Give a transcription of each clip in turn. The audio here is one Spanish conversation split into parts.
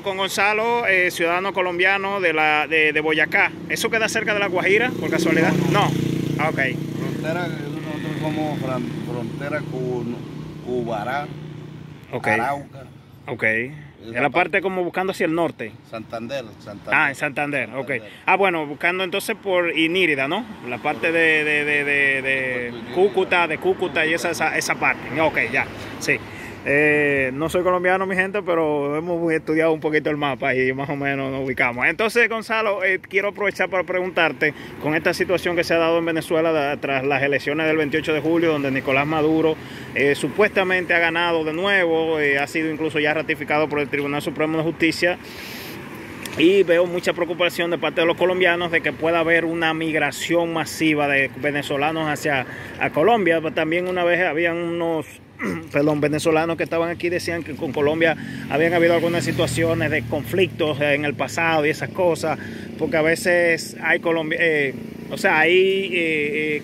Con Gonzalo, eh, ciudadano colombiano de, la, de, de, Boyacá. ¿Eso queda cerca de La Guajira, por casualidad? No. no. Ah, ok. Frontera, nosotros somos frontera con Cubará, okay. Arauca. Ok. En la parte como buscando hacia el norte. Santander, Santander. Ah, en Santander, Santander. ok. Ah, bueno, buscando entonces por Inírida, ¿no? La parte de, de, de, de, de Cúcuta, de Cúcuta y esa, esa, esa parte. Ok, ya, sí. Eh, no soy colombiano, mi gente, pero hemos estudiado un poquito el mapa y más o menos nos ubicamos. Entonces, Gonzalo, eh, quiero aprovechar para preguntarte, con esta situación que se ha dado en Venezuela tras las elecciones del 28 de julio, donde Nicolás Maduro eh, supuestamente ha ganado de nuevo, eh, ha sido incluso ya ratificado por el Tribunal Supremo de Justicia, y veo mucha preocupación de parte de los colombianos de que pueda haber una migración masiva de venezolanos hacia Colombia. También una vez habían unos perdón, venezolanos que estaban aquí decían que con Colombia habían habido algunas situaciones de conflictos en el pasado y esas cosas, porque a veces hay Colombia, eh, o sea, hay eh, eh,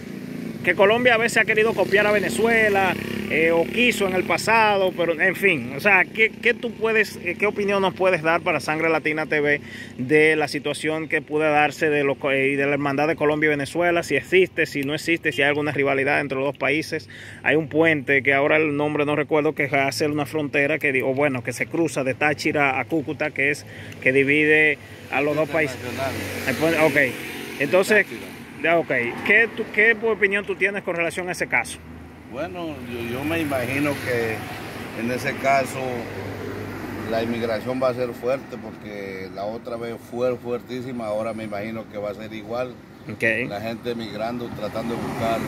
que Colombia a veces ha querido copiar a Venezuela eh, o quiso en el pasado, pero en fin, o sea, ¿qué, qué tú puedes, eh, qué opinión nos puedes dar para Sangre Latina TV de la situación que puede darse de, los, eh, de la hermandad de Colombia y Venezuela, si existe, si no existe, si hay alguna rivalidad entre los dos países? Hay un puente que ahora el nombre no recuerdo que hace una frontera que digo, bueno, que se cruza de Táchira a Cúcuta, que es que divide a los dos países. Ok, entonces, ok, ¿Qué, tu, ¿qué opinión tú tienes con relación a ese caso? Bueno, yo, yo, me imagino que en ese caso la inmigración va a ser fuerte porque la otra vez fue fuertísima, ahora me imagino que va a ser igual. Okay. La gente migrando, tratando de buscar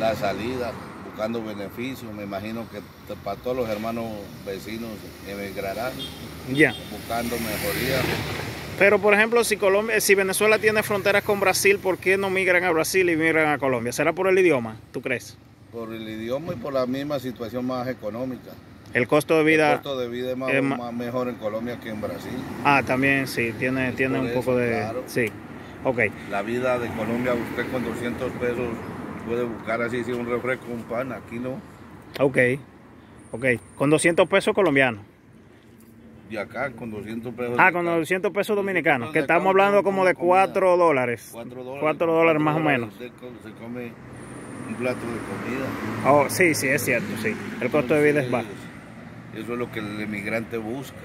la salida, buscando beneficios. Me imagino que para todos los hermanos vecinos emigrarán, yeah. buscando mejoría. Pero, por ejemplo, si, Colombia, si Venezuela tiene fronteras con Brasil, ¿por qué no migran a Brasil y migran a Colombia? ¿Será por el idioma, tú crees? Por el idioma y por la misma situación más económica. El costo de vida, el costo de vida es más, es más mejor en Colombia que en Brasil. Ah, también sí, tiene, tiene un eso, poco de... Claro. Sí, ok. La vida de Colombia, usted con 200 pesos puede buscar así, si un refresco, un pan, aquí no. Ok, ok, con 200 pesos colombianos. Y acá con 200 pesos. Ah, con 200 pesos dominicanos, que estamos hablando como de 4 dólares. 4 dólares. 4 dólares más o menos. Se come un plato de comida. Oh, sí, sí, es cierto, sí. El costo de vida es bajo. Eso es lo que el emigrante busca.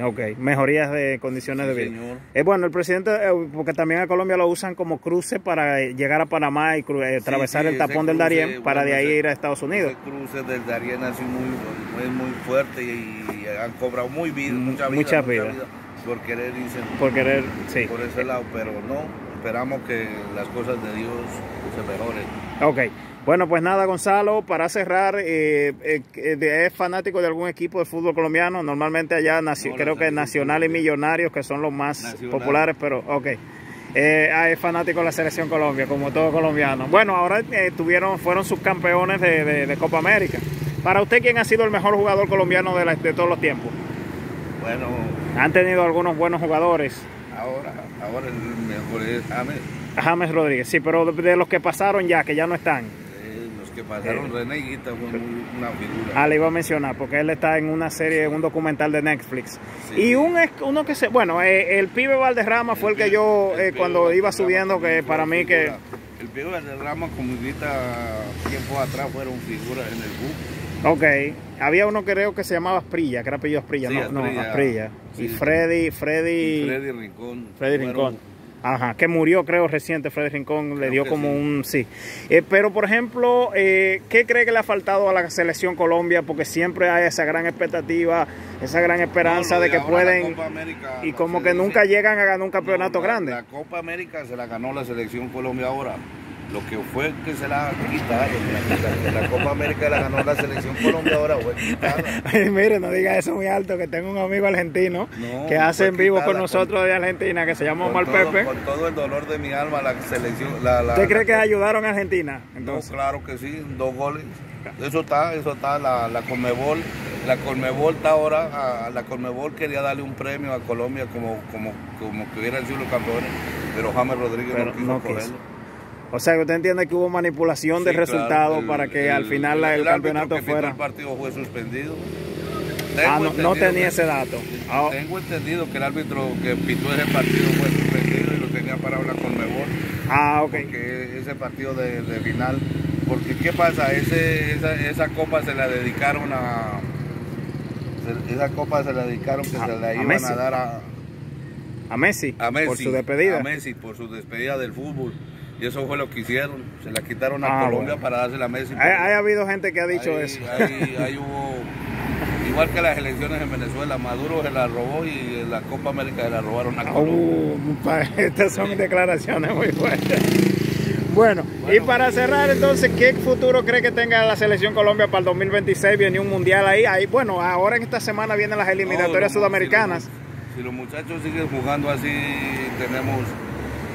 Ok, mejorías de condiciones sí, de vida. Señor. Eh, bueno, el presidente, eh, porque también a Colombia lo usan como cruce para llegar a Panamá y eh, atravesar sí, el tapón del Darién para de ahí ese, ir a Estados Unidos. Ese cruce del Darién ha sido muy, muy, muy fuerte y, y, han cobrado muy vida, mucha vida, mucha mucha vida. vida por querer irse por, querer, sí. por ese lado, pero no, esperamos que las cosas de Dios se mejoren. Ok. Bueno, pues nada, Gonzalo, para cerrar, eh, eh, ¿es fanático de algún equipo de fútbol colombiano? Normalmente allá, No, creo que Nacional y Millonarios, que son los más Nacional. populares, pero ok. Eh, ah, es fanático de la selección Colombia, como todo colombiano. Bueno, ahora tuvieron, fueron subcampeones de, de, de, Copa América. Para usted, ¿quién ha sido el mejor jugador colombiano de, la, de todos los tiempos? Bueno, Han tenido algunos buenos jugadores. ahora, ahora el mejor es James. James Rodríguez, sí, pero de los que pasaron ya, que ya no están. Eh, los que pasaron, Eh. René Guita fue una figura. Ah, le iba a mencionar, porque él está en una serie, en un documental de Netflix. Sí. Y un, es- uno que se, bueno, eh, el pibe Valderrama fue el que yo, El eh, cuando iba subiendo, que para mí que... El Pibe Valderrama, como Guita tiempo atrás, fueron figuras en el BUC. Ok, había uno creo que se llamaba Asprilla, que era apellido Asprilla, Sí, no, no, Asprilla. Asprilla. Y. Freddy, Freddy, Freddy Rincón. Freddy Rincón. Ajá, que murió creo reciente, Freddy Rincón le dio como sí. un sí. Eh, pero por ejemplo, eh, ¿qué cree que le ha faltado a la selección Colombia? Porque siempre hay esa gran expectativa, esa gran esperanza No, de que pueden... Copa América, Y como que nunca llegan a ganar un campeonato No, la- grande. La Copa América se la ganó la selección Colombia ahora. Lo que fue que se la quitaron. La, la- la Copa América la ganó la selección Colombia ahora fue quitada. Ay, mire, no diga eso muy alto, que tengo un amigo argentino No, que hace en vivo con nosotros de Argentina, que se llama Omar todo, Pepe. con todo el dolor de mi alma, la selección. La, ¿Usted cree que ayudaron a Argentina? No, Entonces, claro que sí, dos goles. Eso está, eso está, la, la Conmebol, la Conmebol está ahora, a, la Conmebol quería darle un premio a Colombia como, como, como que hubieran sido los campeones, pero James Rodríguez Pero no quiso no quiso. O sea, que usted entiende que hubo manipulación del Sí, claro, resultado el- para que al final el, árbitro campeonato que fuera. El partido fue suspendido. ah, no, no tenía ese dato. Ah. Tengo entendido que el árbitro que pitó ese partido fue suspendido y lo tenía para hablar con Mebol. Ah, ok. Porque ese partido de, final, porque ¿qué pasa? Ese, esa, esa copa se la dedicaron a... esa copa se la dedicaron que se la iban a dar a... A Messi, a Messi, por su despedida. A Messi, por su despedida del fútbol. Y eso fue lo que hicieron. Se la quitaron a ah, Colombia para dársela a Messi. Ha, habido gente que ha dicho eso. Ahí, hubo, igual que las elecciones en Venezuela, Maduro se la robó y la Copa América se la robaron a uh, Colombia. estas son declaraciones muy fuertes. Bueno, y para cerrar entonces, ¿qué futuro cree que tenga la selección Colombia para el 2026? Viene un mundial ahí, ahí bueno, ahora en esta semana vienen las eliminatorias sudamericanas. si los muchachos siguen jugando así, tenemos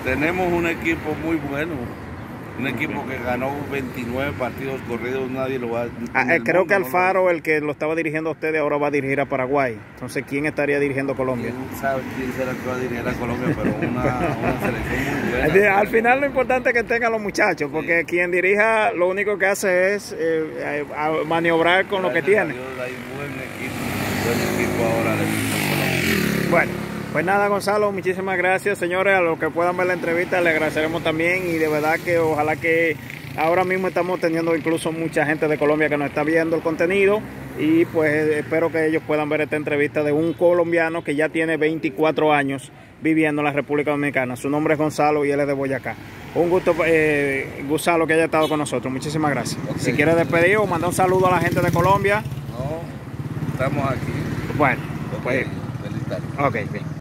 tenemos un equipo muy bueno. Un equipo que ganó 29 partidos corridos, nadie lo va a... Ah, eh, creo que Alfaro, el que lo estaba dirigiendo a ustedes, ahora va a dirigir a Paraguay. Entonces, ¿quién estaría dirigiendo a Colombia? ¿Quién sabe quién será que va a dirigir a Colombia? Pero una, selección muy buena. Al final lo importante es que tengan los muchachos, porque quien dirija lo único que hace es eh, maniobrar con lo que tiene. hay buen equipo, buen equipo ahora de Bueno. Pues nada, Gonzalo, muchísimas gracias, señores. A los que puedan ver la entrevista, le agradeceremos también y de verdad que ojalá que ahora mismo estamos teniendo incluso mucha gente de Colombia que nos está viendo el contenido y pues espero que ellos puedan ver esta entrevista de un colombiano que ya tiene 24 años viviendo en la República Dominicana. Su nombre es Gonzalo y él es de Boyacá. Un gusto, eh, Gonzalo, que haya estado con nosotros. Muchísimas gracias. Si quiere despedir o mandar un saludo a la gente de Colombia. No, estamos aquí. Bueno, pues. Ok, bien.